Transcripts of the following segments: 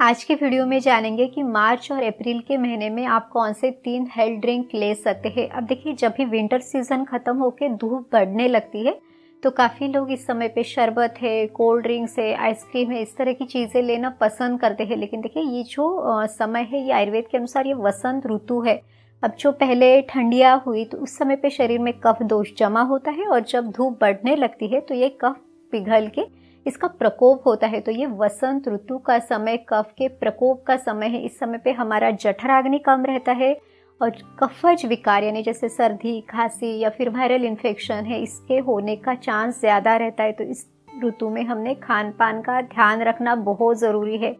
आज के वीडियो में जानेंगे कि मार्च और अप्रैल के महीने में आप कौन से तीन हेल्थ ड्रिंक ले सकते हैं। अब देखिए, जब भी विंटर सीज़न खत्म होकर धूप बढ़ने लगती है तो काफ़ी लोग इस समय पे शरबत है, कोल्ड ड्रिंक्स है, आइसक्रीम है, इस तरह की चीज़ें लेना पसंद करते हैं। लेकिन देखिए, ये जो समय है, ये आयुर्वेद के अनुसार ये वसंत ऋतु है। अब जो पहले ठंडिया हुई तो उस समय पे शरीर में कफ दोष जमा होता है और जब धूप बढ़ने लगती है तो ये कफ पिघल के इसका प्रकोप होता है तो ये वसंत ऋतु का समय, कफ के प्रकोप का समय है। इस समय पे हमारा जठराग्नि कम रहता है और कफज विकार, यानी जैसे सर्दी, खांसी या फिर वायरल इन्फेक्शन है, इसके होने का चांस ज़्यादा रहता है। तो इस ऋतु में हमने खान पान का ध्यान रखना बहुत ज़रूरी है।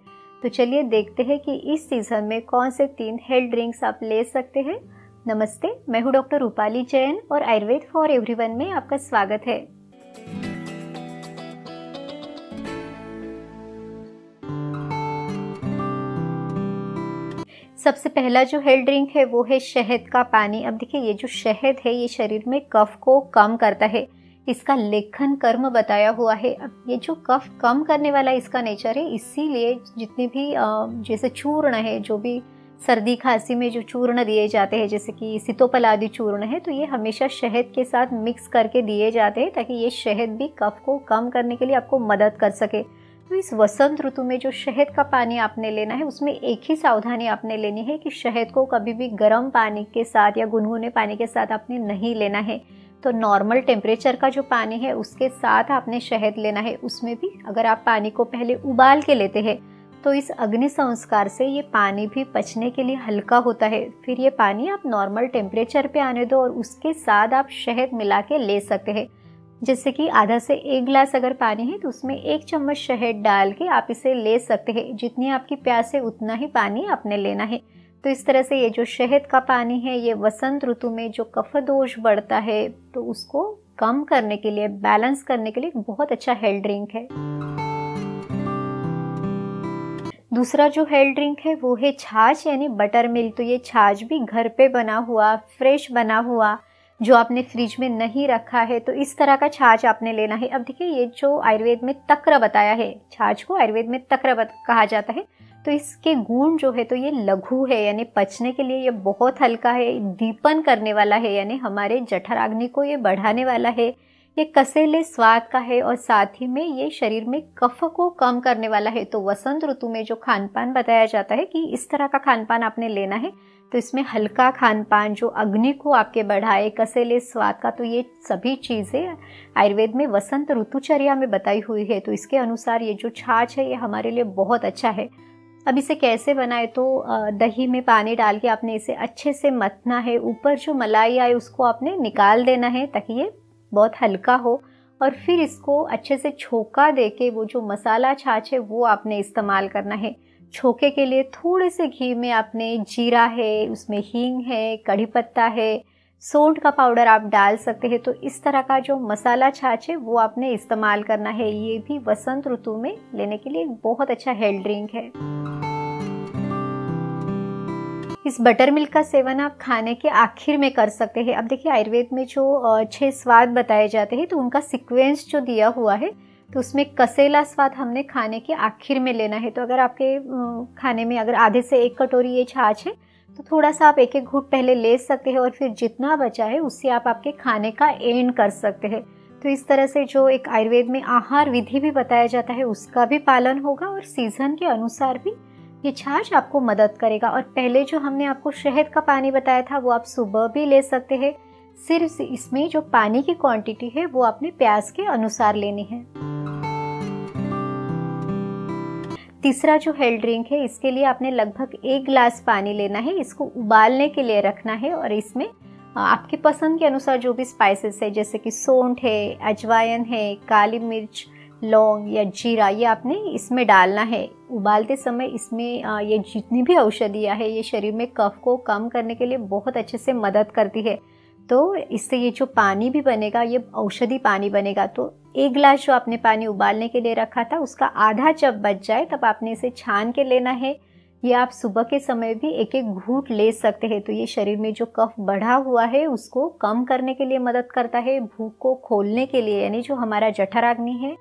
तो चलिए देखते हैं कि इस सीज़न में कौन से तीन हेल्थ ड्रिंक्स आप ले सकते हैं। नमस्ते, मैं हूँ डॉक्टर रूपाली जैन और आयुर्वेद फॉर एवरीवन में आपका स्वागत है। सबसे पहला जो हेल्थ ड्रिंक है, वो है शहद का पानी। अब देखिए, ये जो शहद है, ये शरीर में कफ को कम करता है। इसका लेखन कर्म बताया हुआ है। अब ये जो कफ कम करने वाला इसका नेचर है, इसीलिए जितने भी जैसे चूर्ण है, जो भी सर्दी, खांसी में जो चूर्ण दिए जाते हैं, जैसे कि सितोपल आदि चूर्ण है तो ये हमेशा शहद के साथ मिक्स करके दिए जाते हैं, ताकि ये शहद भी कफ को कम करने के लिए आपको मदद कर सके। तो इस वसंत ऋतु में जो शहद का पानी आपने लेना है, उसमें एक ही सावधानी आपने लेनी है कि शहद को कभी भी गर्म पानी के साथ या गुनगुने पानी के साथ आपने नहीं लेना है। तो नॉर्मल टेम्परेचर का जो पानी है, उसके साथ आपने शहद लेना है। उसमें भी अगर आप पानी को पहले उबाल के लेते हैं तो इस अग्नि संस्कार से ये पानी भी पचने के लिए हल्का होता है। फिर ये पानी आप नॉर्मल टेम्परेचर पे आने दो और उसके साथ आप शहद मिला के ले सकते हैं। जैसे कि आधा से एक गिलास अगर पानी है तो उसमें एक चम्मच शहद डाल के आप इसे ले सकते हैं। जितनी आपकी प्यास है, उतना ही पानी आपने लेना है। तो इस तरह से ये जो शहद का पानी है, ये वसंत ऋतु में जो कफ दोष बढ़ता है तो उसको कम करने के लिए, बैलेंस करने के लिए बहुत अच्छा हेल्थ ड्रिंक है। दूसरा जो हेल्थ ड्रिंक है, वो है छाछ, यानी बटर मिल्क तो ये छाछ भी घर पे बना हुआ, फ्रेश बना हुआ जो आपने फ्रिज में नहीं रखा है तो इस तरह का छाछ आपने लेना है। अब देखिए, ये जो आयुर्वेद में तक्र बताया है, छाछ को आयुर्वेद में तक्र कहा जाता है तो इसके गुण जो है तो ये लघु है, यानी पचने के लिए ये बहुत हल्का है, दीपन करने वाला है, यानी हमारे जठराग्नि को ये बढ़ाने वाला है, ये कसेले स्वाद का है और साथ ही में ये शरीर में कफ को कम करने वाला है। तो वसंत ऋतु में जो खान पान बताया जाता है कि इस तरह का खान पान आपने लेना है तो इसमें हल्का खान पान जो अग्नि को आपके बढ़ाए, कसेले, स्वाद का तो ये सभी चीज़ें आयुर्वेद में वसंत ऋतुचर्या में बताई हुई है। तो इसके अनुसार ये जो छाछ है, ये हमारे लिए बहुत अच्छा है। अब इसे कैसे बनाए? तो दही में पानी डाल के आपने इसे अच्छे से मथना है। ऊपर जो मलाई आए, उसको आपने निकाल देना है, ताकि ये बहुत हल्का हो। और फिर इसको अच्छे से छोका दे के वो जो मसाला छाछ है, वो आपने इस्तेमाल करना है। छोके के लिए थोड़े से घी में आपने जीरा है, उसमें हींग है, कढ़ी पत्ता है, सोंठ का पाउडर आप डाल सकते हैं। तो इस तरह का जो मसाला छाछ है, वो आपने इस्तेमाल करना है। ये भी वसंत ऋतु में लेने के लिए बहुत अच्छा हेल्थ ड्रिंक है। इस बटर मिल्क का सेवन आप खाने के आखिर में कर सकते हैं। अब देखिए, आयुर्वेद में जो छह स्वाद बताए जाते हैं तो उनका सीक्वेंस जो दिया हुआ है तो उसमें कसेला स्वाद हमने खाने के आखिर में लेना है। तो अगर आपके खाने में अगर आधे से एक कटोरी ये छाछ है तो थोड़ा सा आप एक एक घूट पहले ले सकते हैं और फिर जितना बचा है, उससे आप आपके खाने का एंड कर सकते हैं। तो इस तरह से जो एक आयुर्वेद में आहार विधि भी बताया जाता है, उसका भी पालन होगा और सीज़न के अनुसार भी ये छाछ आपको मदद करेगा। और पहले जो हमने आपको शहद का पानी बताया था, वो आप सुबह भी ले सकते हैं। सिर्फ़ इसमें जो पानी की क्वांटिटी है, वो अपने प्याज के अनुसार लेनी है। तीसरा जो हेल्थ ड्रिंक है, इसके लिए आपने लगभग एक गिलास पानी लेना है, इसको उबालने के लिए रखना है और इसमें आपकी पसंद के अनुसार जो भी स्पाइसेस है, जैसे कि सोंठ है, अजवाइन है, काली मिर्च, लौंग या जीरा, ये आपने इसमें डालना है। उबालते समय इसमें ये जितनी भी औषधियाँ है, ये शरीर में कफ को कम करने के लिए बहुत अच्छे से मदद करती है। तो इससे ये जो पानी भी बनेगा, ये औषधि पानी बनेगा तो एक गिलास जो आपने पानी उबालने के लिए रखा था, उसका आधा जब बच जाए, तब आपने इसे छान के लेना है। ये आप सुबह के समय भी एक एक घूट ले सकते हैं तो ये शरीर में जो कफ बढ़ा हुआ है, उसको कम करने के लिए मदद करता है, भूख को खोलने के लिए, यानी जो हमारा जठराग्नि है,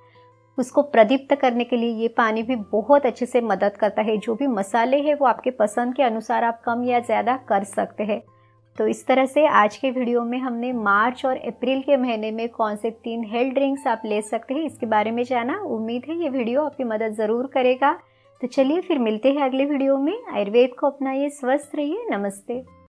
उसको प्रदीप्त करने के लिए ये पानी भी बहुत अच्छे से मदद करता है। जो भी मसाले हैं, वो आपके पसंद के अनुसार आप कम या ज़्यादा कर सकते हैं। तो इस तरह से आज के वीडियो में हमने मार्च और अप्रैल के महीने में कौन से तीन हेल्थ ड्रिंक्स आप ले सकते हैं, इसके बारे में जाना। उम्मीद है ये वीडियो आपकी मदद ज़रूर करेगा। तो चलिए फिर मिलते हैं अगले वीडियो में। आयुर्वेद को अपनाइए, स्वस्थ रहिए। नमस्ते।